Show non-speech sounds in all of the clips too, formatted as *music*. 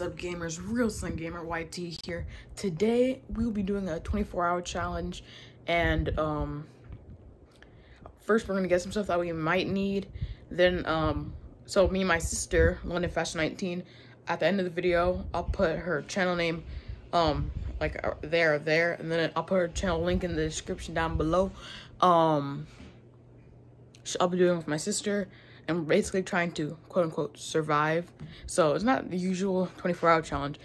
Up gamers, RealsomegamerYT here. Today we will be doing a 24 hour challenge and um first we're gonna get some stuff that we might need. Then um so me and my sister, London Fashion 19, at the end of the video I'll put her channel name um like uh, there there and then I'll put her channel link in the description down below. Um I'll be doing with my sister and basically trying to quote unquote survive. So it's not the usual 24 hour challenge.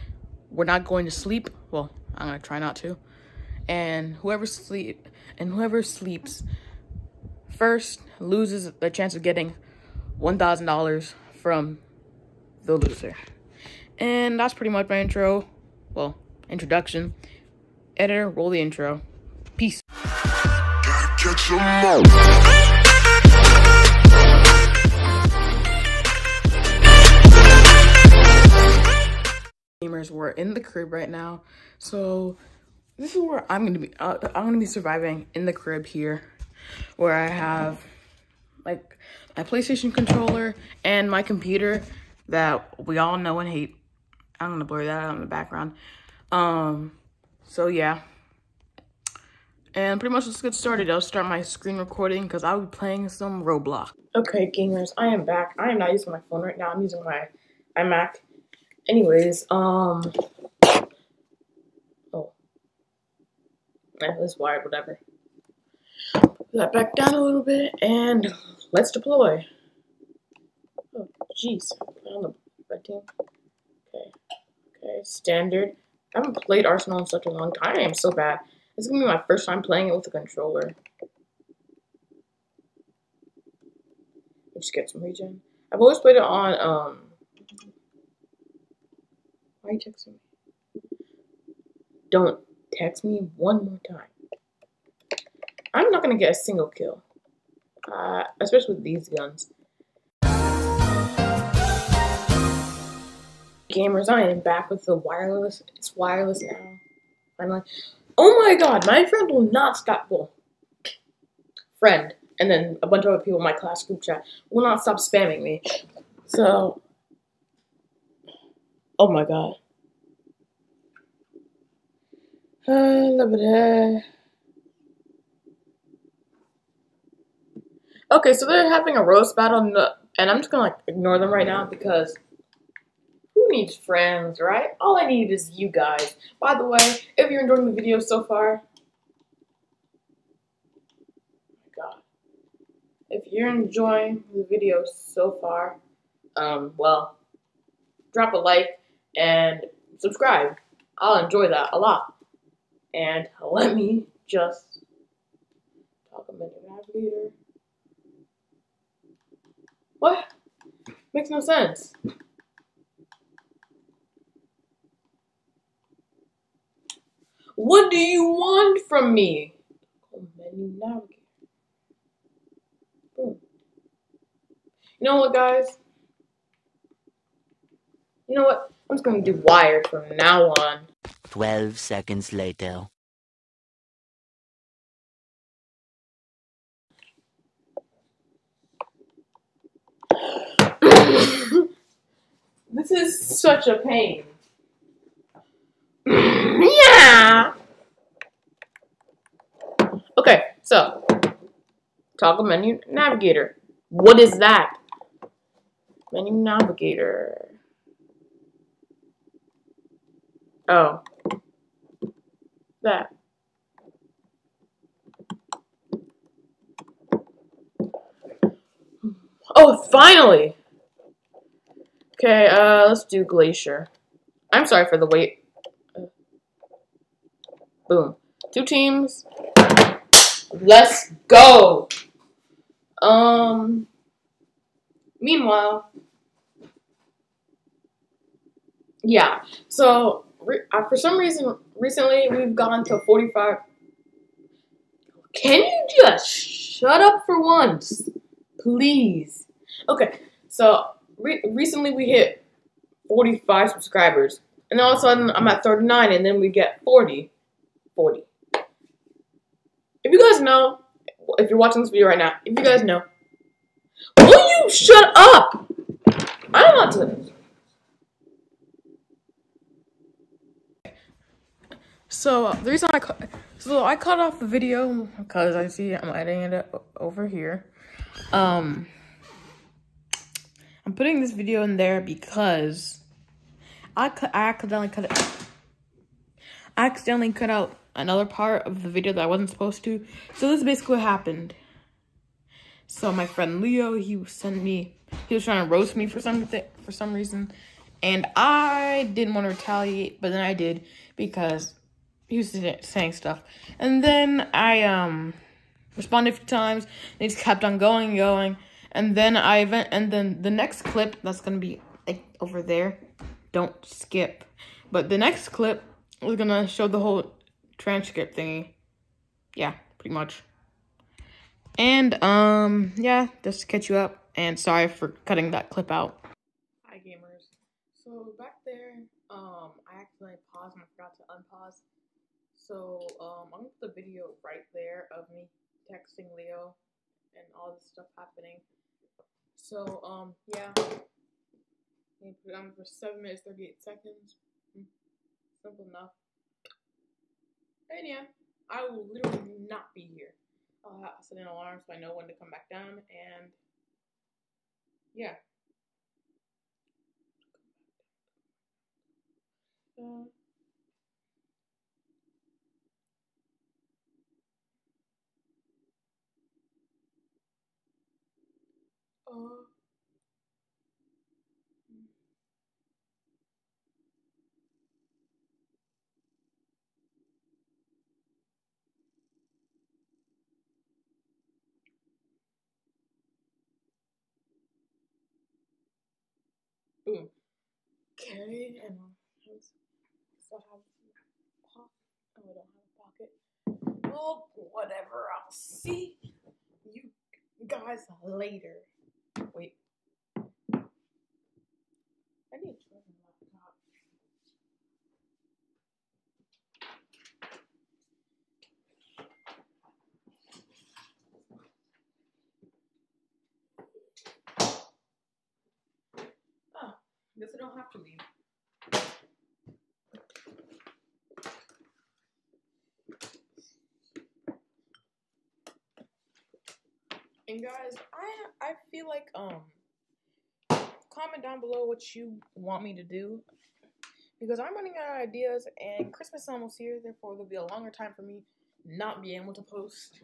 We're not going to sleep. Well, I'm gonna try not to. And whoever sleep and whoever sleeps first loses the chance of getting $1,000 from the loser. And that's pretty much my intro. Well, introduction. Editor, roll the intro. Peace. We're in the crib right now. So this is where i'm gonna be uh, i'm gonna be surviving in the crib here where i have like my playstation controller and my computer that we all know and hate. I'm gonna blur that out in the background. Um so yeah. And pretty much let's get started. I'll start my screen recording because i'll be playing some roblox. Okay gamers i am back. I am not using my phone right now. I'm using my imac Anyways, um, oh, yeah, this wired, whatever. Put that back down a little bit, and let's deploy. Oh, jeez, on the red team. Okay, okay, standard. I haven't played Arsenal in such a long time. I am so bad. This is gonna be my first time playing it with a controller. Let's get some regen. I've always played it on um why are you texting me? Don't text me one more time. I'm not gonna get a single kill. Uh, especially with these guns. Gamers, I am back with the wireless. It's wireless now. Finally. Oh my god, my friend will not stop. Well, friend, and then a bunch of other people in my class group chat will not stop spamming me. So, Oh my god. Okay, so they're having a roast battle, and I'm just gonna like ignore them right now because who needs friends, right? All I need is you guys. By the way, if you're enjoying the video so far, My God, if you're enjoying the video so far, um, well, drop a like and subscribe. I'll enjoy that a lot. And *laughs* let me just talk a minute navigator. What? Makes no sense. What do you want from me? Menu navigator. You know what, guys? You know what? I'm just going to do wired from now on. 12 seconds later. *coughs* this is such a pain. *coughs* yeah. Okay, so toggle menu navigator. What is that? Menu navigator. Oh. That. Oh, finally! Okay, uh, let's do Glacier. I'm sorry for the wait. Boom. Two teams. Let's go! Um, meanwhile, yeah, so uh, for some reason, recently we've gone to 45. Can you just shut up for once? Please. Okay, so re recently we hit 45 subscribers. And all of a sudden I'm at 39 and then we get 40. 40. If you guys know, if you're watching this video right now, if you guys know, will you shut up? I don't want to So the reason I cut, so I cut off the video because I see I'm editing it over here. Um, I'm putting this video in there because I cut, I accidentally cut it. I accidentally cut out another part of the video that I wasn't supposed to. So this is basically what happened. So my friend Leo, he sent me, he was trying to roast me for something, for some reason. And I didn't want to retaliate, but then I did because he was saying stuff. And then I um responded a few times. They just kept on going and going. And then I went, and then the next clip that's gonna be like over there. Don't skip. But the next clip is gonna show the whole transcript thingy. Yeah, pretty much. And um yeah, just to catch you up. And sorry for cutting that clip out. Hi gamers. So back there, um I accidentally paused and I forgot to unpause. So um I'm gonna put the video right there of me texting Leo and all this stuff happening. So, um, yeah. I'm for 7 minutes, 38 seconds. Hmm. Simple enough. And yeah, I will literally not be here. I'll set an alarm so I know when to come back down, and yeah. Uh, Okay, and I have pocket. Oh, I don't have a pocket. Well, whatever. I'll see you guys later. Wait. I need to laptop. Oh, guess I don't have to leave. And guys, I I feel like um comment down below what you want me to do because I'm running out of ideas and Christmas is almost here, therefore there'll be a longer time for me not being able to post.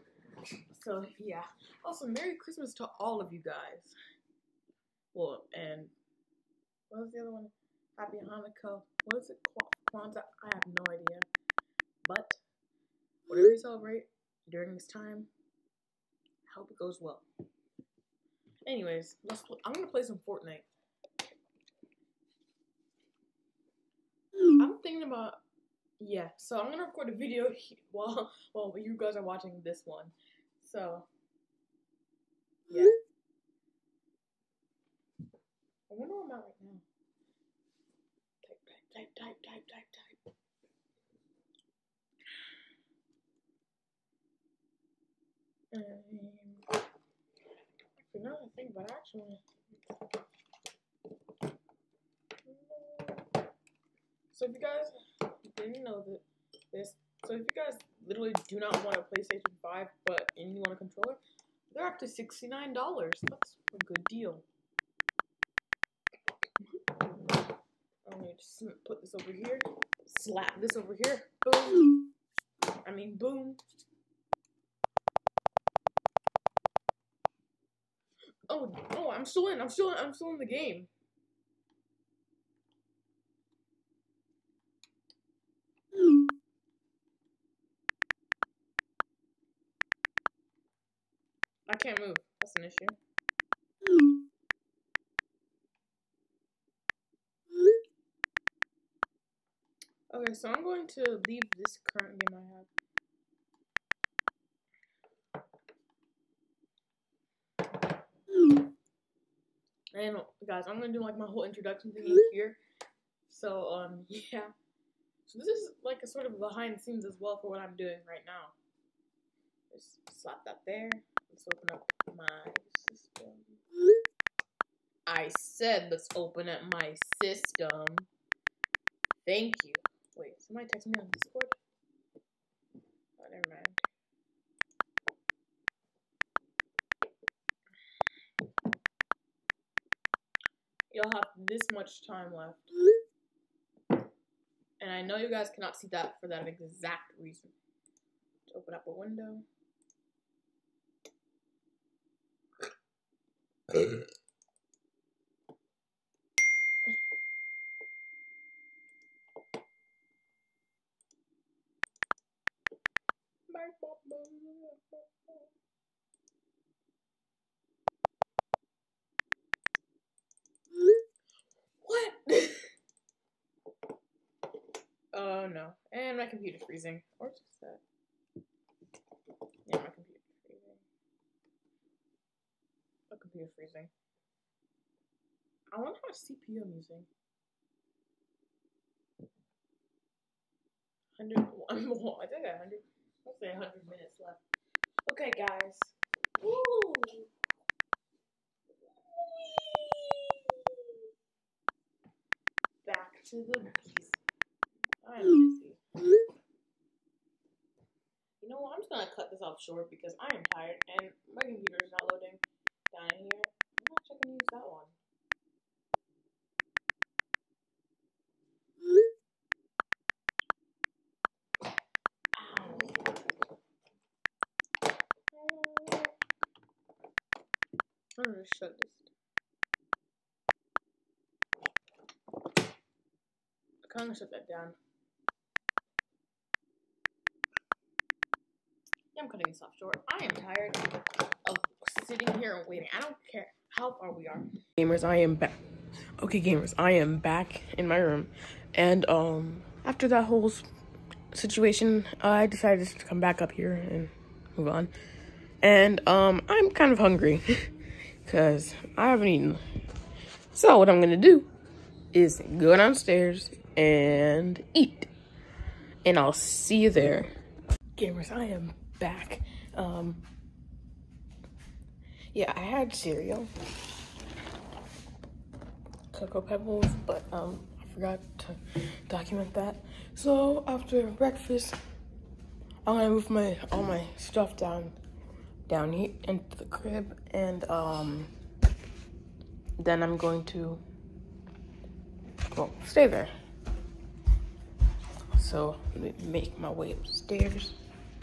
So yeah. Also, Merry Christmas to all of you guys. Well, and what was the other one? Happy Hanukkah. What is it? Kwanzaa? I have no idea. But whatever you celebrate during this time, I hope it goes well. Anyways, let's. I'm gonna play some Fortnite. Thinking about. Yeah, so I'm gonna record a video *laughs* while while you guys are watching this one. So, yeah. I wonder where I'm at right now. Type, type, type, type, type, type, type. Um, another thing, but actually, so if you guys didn't know that this, so if you guys literally do not want a PlayStation 5, but and you want a controller, they're up to $69. That's a good deal. Mm-hmm. I'm gonna just put this over here, slap this over here, boom. I mean, boom. Oh, oh, I'm still in. I'm still in. I'm still in the game. I can't move. That's an issue. Okay, so I'm going to leave this current game I have. And guys, I'm gonna do like my whole introduction thing here. So um *laughs* yeah. So this is like a sort of behind the scenes as well for what I'm doing right now. Just slap that there. Let's open up my system. I said let's open up my system. Thank you. Wait, somebody text me on Discord? Oh, never mind. You'll have this much time left. And I know you guys cannot see that for that exact reason. Let's open up a window. Oh no. And my computer's freezing. Or just that. Yeah, my computer's freezing. My computer's freezing. I wonder how CPU I'm using. 100, *laughs* I think I 100, let's say 100 minutes left. Okay, guys. Woo! Back to the bees. You know what? I'm just gonna cut this off short because I am tired and my computer is not loading down here. I'm not sure I can use that one. I'm gonna shut this. I kind of shut that down. I'm cutting this off short. I am tired of sitting here and waiting. I don't care how far we are. Gamers, I am back. Okay, gamers, I am back in my room, and um, after that whole situation, I decided to come back up here and move on. And um, I'm kind of hungry *laughs* because I haven't eaten. So what I'm gonna do is go downstairs and eat. And I'll see you there. Gamers, I am back. Um Yeah, I had cereal. Cocoa Pebbles, but um I forgot to document that. So after breakfast, I'm gonna move my all my stuff down down here into the crib and um then I'm going to well stay there. So let me make my way upstairs.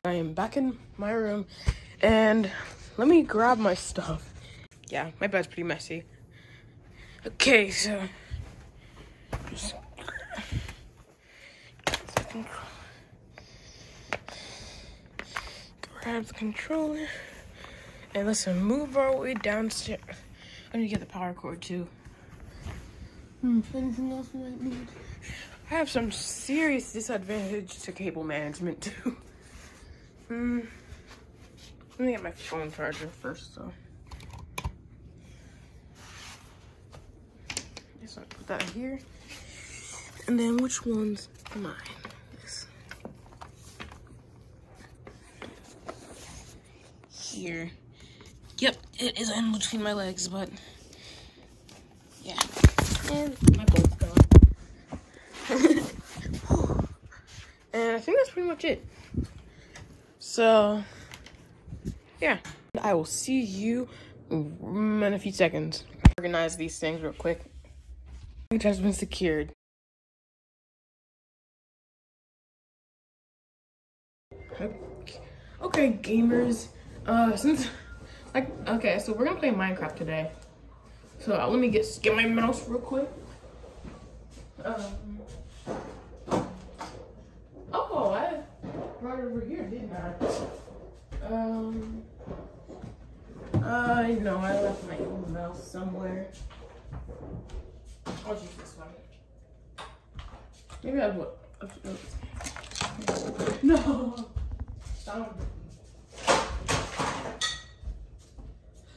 I am back in my room and let me grab my stuff. Yeah, my bed's pretty messy. Okay, so just grab the controller and let's move our way downstairs. I need to get the power cord too. Hmm, anything else need? I have some serious disadvantage to cable management too. *laughs* Hmm. Let me get my phone charger first, so. Guess I'll put that here. And then which one's mine? This. Here. Yep, it is in between my legs, but yeah. And my bolt's gone. *laughs* and I think that's pretty much it. So, yeah. I will see you in a few seconds. Organize these things real quick. It has been secured. Okay, gamers. Uh, since like okay, so we're gonna play Minecraft today. So uh, let me get get my mouse real quick. Um. Oh, I brought it over here, didn't I? Um. I know I left my old mouse somewhere. I'll use this one. Maybe I will. No. Stop.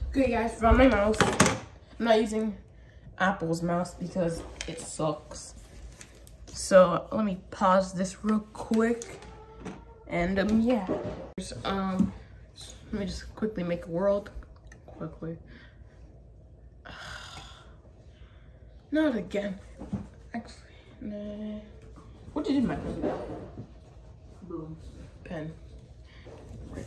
Okay, guys, found my mouse. I'm not using Apple's mouse because it sucks. So let me pause this real quick. And um, yeah. Um, let me just quickly make a world. Quickly. *sighs* Not again. Actually, nah. What did pen do? Boom. Pen. Right,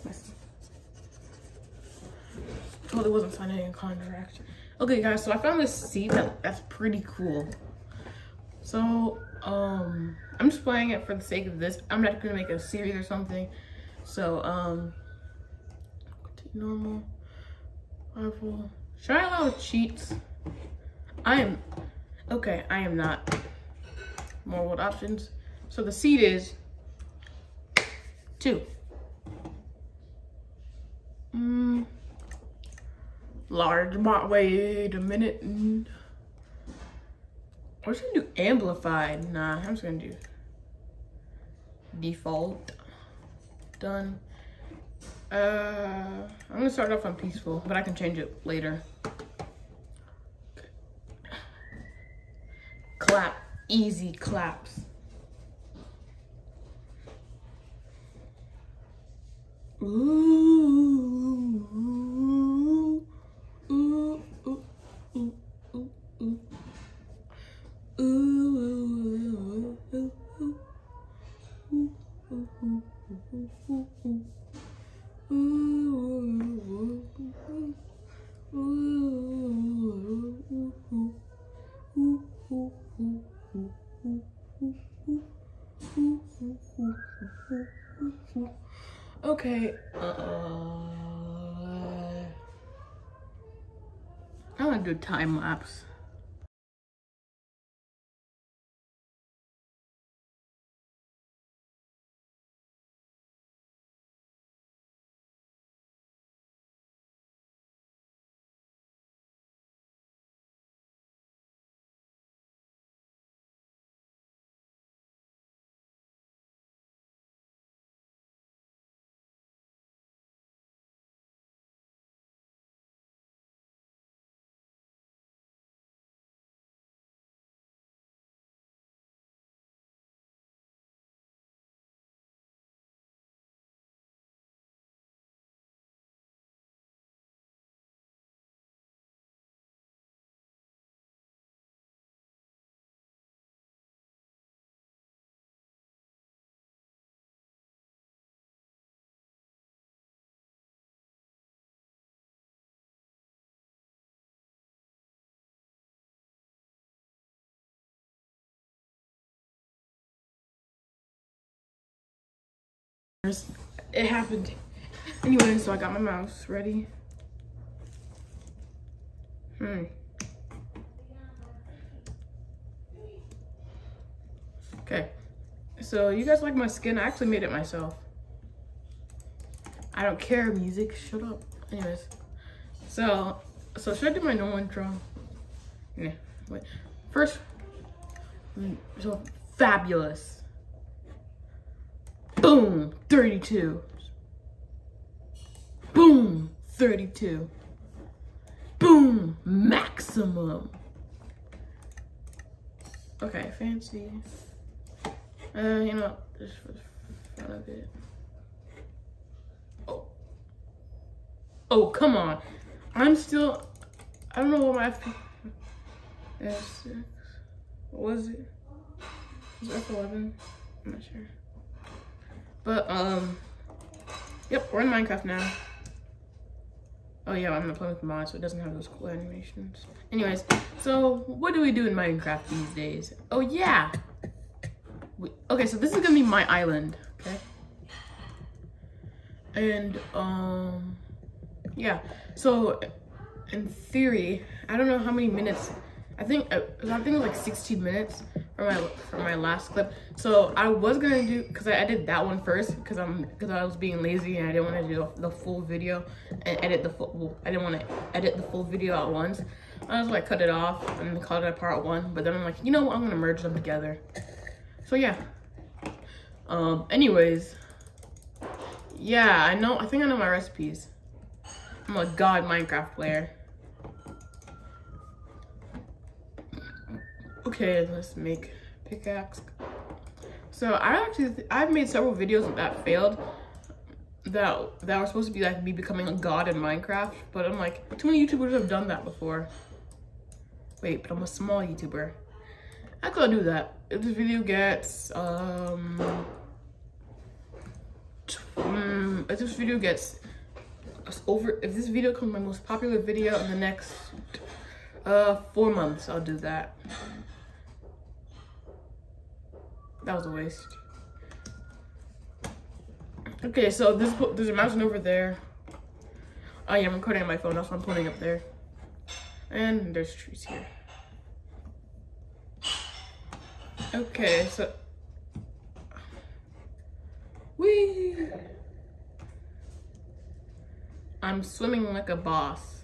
Totally wasn't signing a contract. Okay, guys, so I found this seed that, that's pretty cool. So, um, I'm just playing it for the sake of this. I'm not gonna make a series or something. So, um, normal, Marvel. Should I allow cheats? I am, okay, I am not. More world options. So the seed is two. Mm, large. Wait a minute. I'm just gonna do amplified. Nah, I'm just gonna do default. Done. Uh, I'm gonna start off on peaceful, but I can change it later. Clap, easy claps. Ooh, ooh, ooh, ooh, ooh, ooh. Ooh, ooh, ooh, ooh, ooh, ooh, ooh, ooh. Okay. Uh, I want to do time lapse. It happened. Anyway, so I got my mouse ready. Hmm. Okay. So you guys like my skin? I actually made it myself. I don't care, music. Shut up. Anyways. So, so should I do my normal intro? Yeah. Wait. First, so fabulous. Boom, 32. Boom, 32. Boom, maximum. Okay, fancy. Uh, you know, just for the fun of it. Oh. Oh, come on. I'm still, I don't know what my F6, what was it? Was it F11? I'm not sure. But, um, yep, we're in Minecraft now. Oh yeah, I'm gonna play with mod so it doesn't have those cool animations. Anyways, so what do we do in Minecraft these days? Oh yeah! We, okay, so this is gonna be my island, okay? And, um, yeah. So, in theory, I don't know how many minutes, I think, uh, I think it was like 16 minutes for my for my last clip. So I was gonna do because I edited that one first because I'm because I was being lazy and I didn't want to do the full video and edit the full. I didn't want to edit the full video at once. I was like cut it off and call it a part one. But then I'm like, you know what? I'm gonna merge them together. So yeah. Um. Anyways. Yeah, I know. I think I know my recipes. I'm a god Minecraft player. Okay, let's make pickaxe. So I actually, I've made several videos that failed that that were supposed to be like me becoming a god in Minecraft, but I'm like, too many YouTubers have done that before. Wait, but I'm a small YouTuber. I could do that. If this video gets, um, um, if this video gets over, if this video becomes my most popular video in the next Uh, four months. I'll do that. That was a waste. Okay, so this there's a mountain over there. Oh yeah, I'm recording on my phone. That's why I'm pointing up there. And there's trees here. Okay, so Whee! I'm swimming like a boss.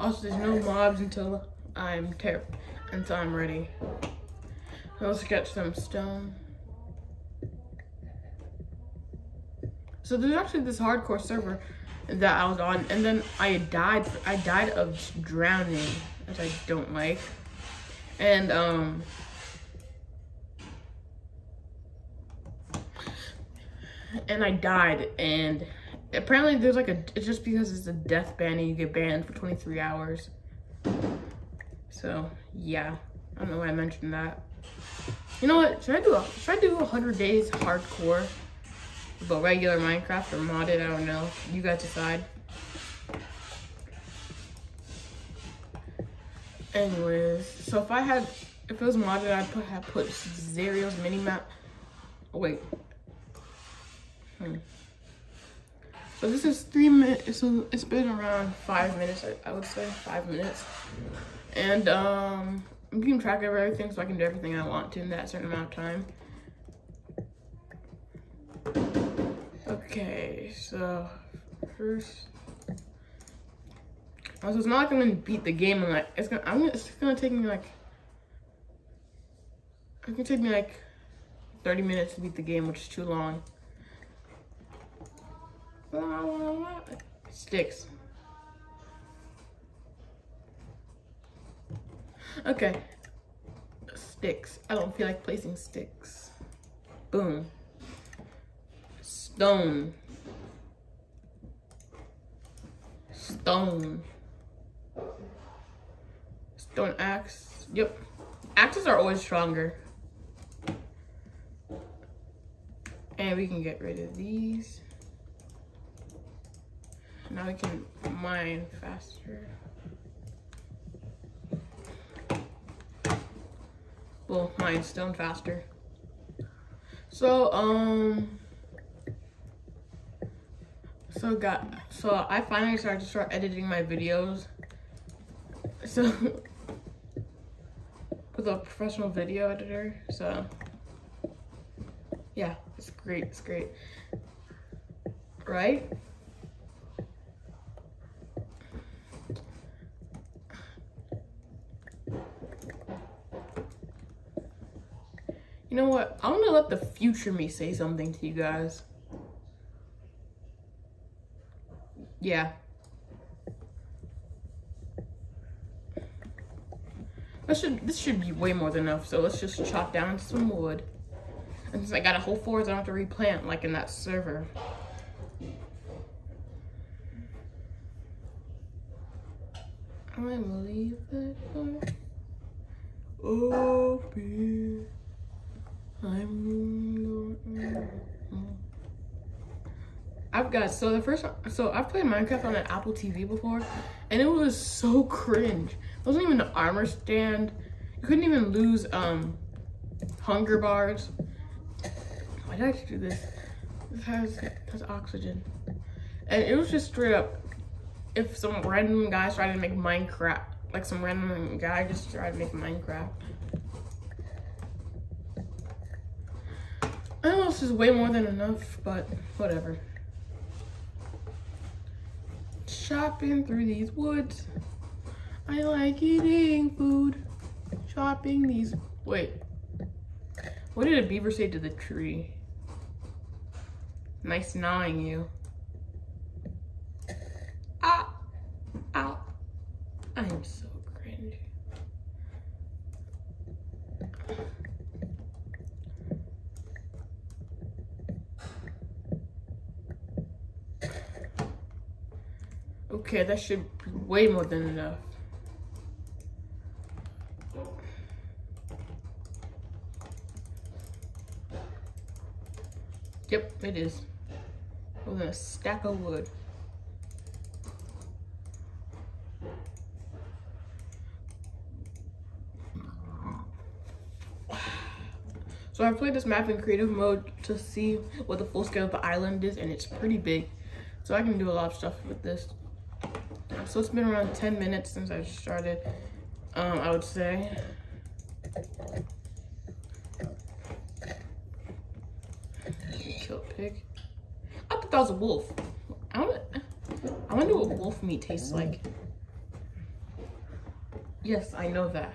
Also, there's no mobs until I'm ter until I'm ready. Let's get some stone. So there's actually this hardcore server that I was on, and then I died. I died of drowning, which I don't like. And um, and I died, and apparently there's like a. It's just because it's a death ban, and you get banned for 23 hours. So yeah, I don't know why I mentioned that. You know what? Should I do a should I do 100 days hardcore? But regular Minecraft or modded, I don't know. You guys decide. Anyways, so if I had, if it was modded, I'd put have put Xaero's mini map. Oh, wait. Hmm. So this is three minutes. So it's been around five minutes. I, would say five minutes, and um, I'm keeping track of everything so I can do everything I want to in that certain amount of time. Okay, so first, so it's not like I'm gonna beat the game and like it's gonna I'm gonna, it's gonna take me like it's gonna take me like 30 minutes to beat the game, which is too long. Sticks. Okay. Sticks. I don't feel like placing sticks. Boom. Stone. Stone. Stone axe. Yep. Axes are always stronger. And we can get rid of these. Now we can mine faster. Well, mine stone faster. So, um, so got so I finally started to start editing my videos. So *laughs* with a professional video editor. So yeah, it's great. It's great. Right? You know what? I'm gonna let the future me say something to you guys. Yeah. This should this should be way more than enough. So let's just chop down some wood. And since I got a whole forest, I don't have to replant like in that server. I believe that open. I've got so the first so I've played Minecraft on an Apple TV before and it was so cringe. It wasn't even an armor stand. You couldn't even lose um hunger bars. Why did I do this? This has has oxygen. And it was just straight up if some random guy tried to make Minecraft like some random guy just tried to make Minecraft. I know this is way more than enough, but whatever shopping through these woods. I like eating food. Shopping these, wait. What did a beaver say to the tree? Nice gnawing you. Ah, ow. I am so cringe. Okay, that should be way more than enough. Yep, it is. with a stack of wood. So I played this map in creative mode to see what the full scale of the island is and it's pretty big. So I can do a lot of stuff with this. So it's been around 10 minutes since I started, um, I would say. Kill pig. I thought that was a wolf. I want I wonder what wolf meat tastes like. Yes, I know that.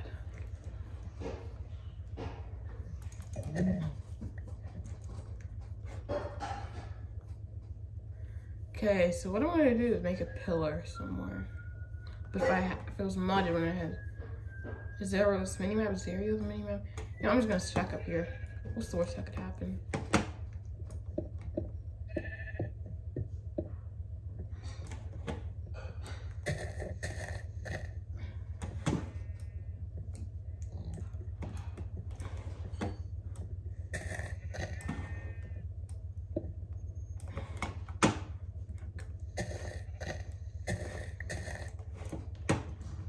Okay, so what I'm gonna do is make a pillar somewhere. But if I if it was modded when I had Xaero's minimap, Xaero's minimap, you know, I'm just gonna stack up here. What's the worst that could happen?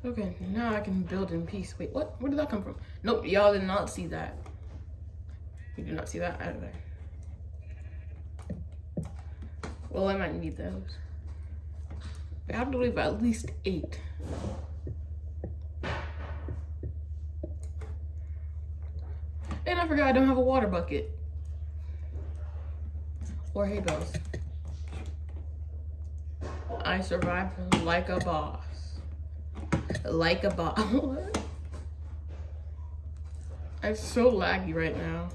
Okay, now I can build in peace. Wait, what? Where did that come from? Nope, y'all did not see that. You did not see that either. Well, I might need those. I have to leave at least eight. And I forgot I don't have a water bucket. Or hay bales. I survived like a boss like a bot. *laughs* I'm so laggy right now.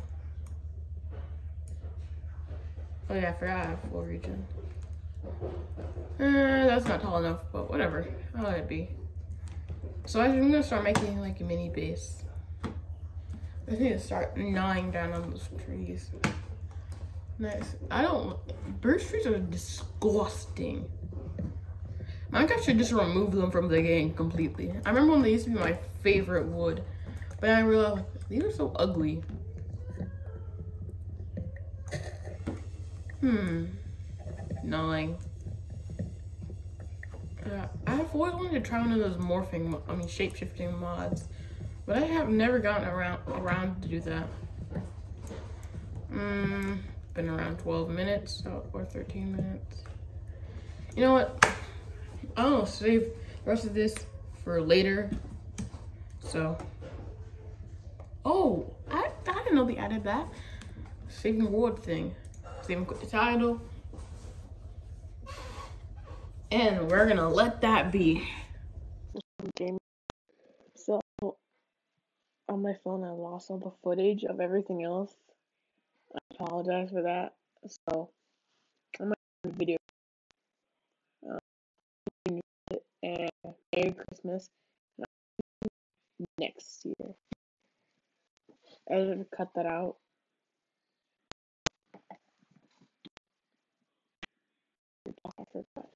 Oh yeah, I forgot I have full region. Uh, that's not tall enough, but whatever. I'll let it be. So I'm gonna start making like a mini base. I need to start gnawing down on those trees. Nice. I don't, birch trees are disgusting. Minecraft should just remove them from the game completely. I remember when they used to be my favorite wood, but I realized these are so ugly. Hmm. Nine. Uh, I've always wanted to try one of those morphing, I mean shape-shifting mods, but I have never gotten around around to do that. Hmm. Been around 12 minutes or 13 minutes. You know what? I'll save the rest of this for later. So, oh, I, I didn't know they added that. Saving reward thing. Saving the title. And we're gonna let that be. So, on my phone, I lost all the footage of everything else. I apologize for that. So, I'm gonna video and Merry Christmas. Next year. I was gonna cut that out. I forgot.